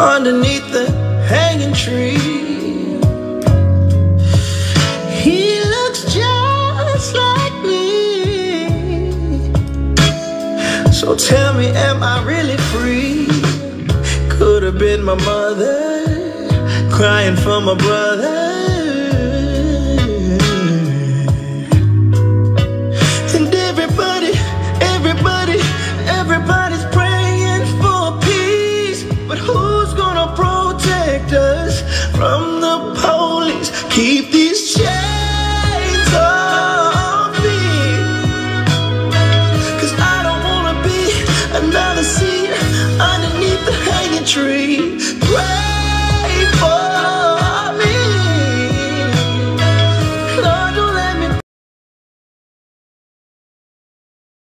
underneath the hanging tree. He looks just like me. So tell me, am I really free? Could have been my mother crying for my brother. Keep these chains off me. Cause I don't wanna be another.